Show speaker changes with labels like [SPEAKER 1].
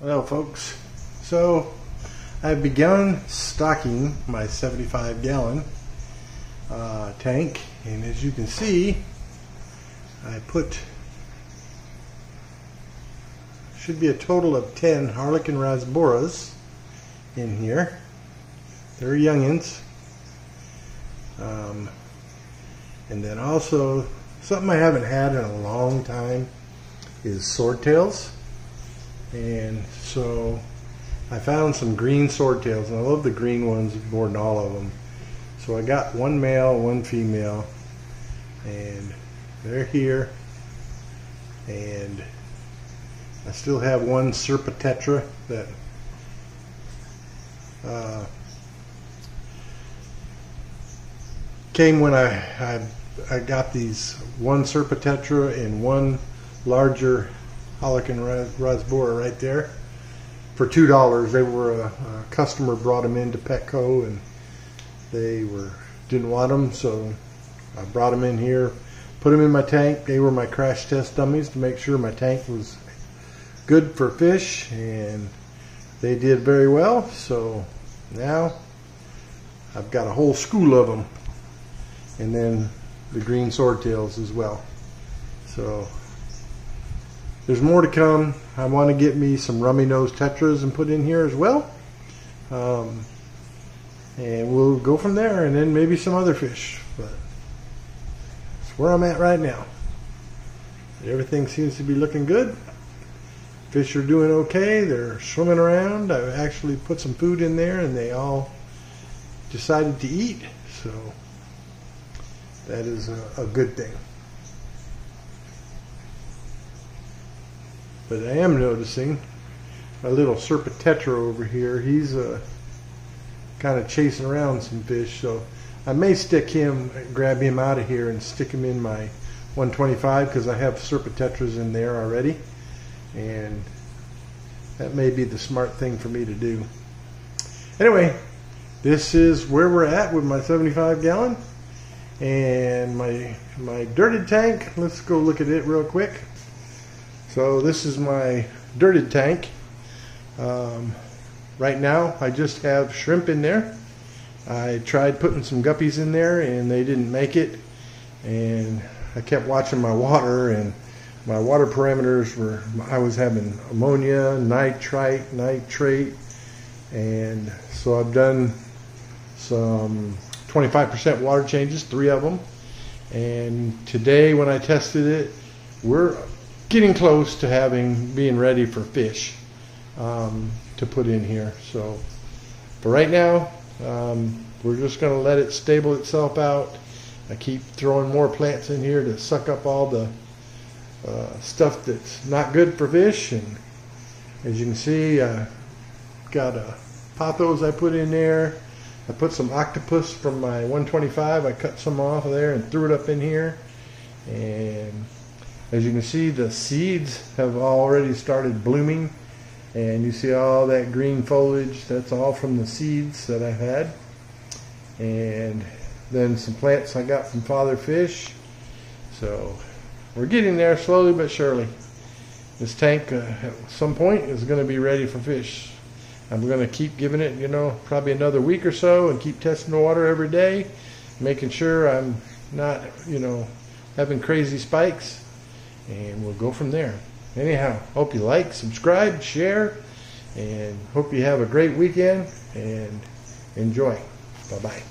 [SPEAKER 1] Well, folks, so I've begun stocking my 75 gallon uh, tank, and as you can see, I put should be a total of 10 Harlequin rasboras in here. They're youngins. Um, and then also, something I haven't had in a long time is swordtails. And so I found some green swordtails, and I love the green ones more than all of them. So I got one male, one female, and they're here. And I still have one Serpa-Tetra that uh, came when I, I, I got these one Serpa-Tetra and one larger Harlequin Rasbora right there for two dollars. They were a, a, customer brought them into Petco and they were didn't want them, so I brought them in here, put them in my tank. They were my crash test dummies to make sure my tank was good for fish, and they did very well. So now I've got a whole school of them, and then the green swordtails as well. So there's more to come. I want to get me some rummy nose tetras and put in here as well. Um, and we'll go from there and then maybe some other fish. But that's where I'm at right now. Everything seems to be looking good. Fish are doing okay. They're swimming around. I actually put some food in there and they all decided to eat. So that is a, a good thing. But I am noticing my little Serpa-Tetra over here. He's uh, kind of chasing around some fish. So I may stick him, grab him out of here and stick him in my 125 because I have Serpa-Tetras in there already. And that may be the smart thing for me to do. Anyway, this is where we're at with my 75 gallon and my my dirted tank. Let's go look at it real quick. So this is my dirted tank. Um, right now I just have shrimp in there. I tried putting some guppies in there and they didn't make it. And I kept watching my water and my water parameters were, I was having ammonia, nitrite, nitrate. And so I've done some 25% water changes, three of them. And today when I tested it, we're getting close to having being ready for fish um, to put in here. So for right now, um, we're just going to let it stable itself out. I keep throwing more plants in here to suck up all the uh, stuff that's not good for fish. And as you can see, I got a pothos I put in there. I put some octopus from my 125. I cut some off of there and threw it up in here. And as you can see, the seeds have already started blooming. And you see all that green foliage, that's all from the seeds that I had. And then some plants I got from Father Fish. So we're getting there slowly but surely. This tank uh, at some point is going to be ready for fish. I'm going to keep giving it, you know, probably another week or so and keep testing the water every day, making sure I'm not, you know, having crazy spikes and we'll go from there. Anyhow, hope you like, subscribe, share, and hope you have a great weekend and enjoy. Bye bye.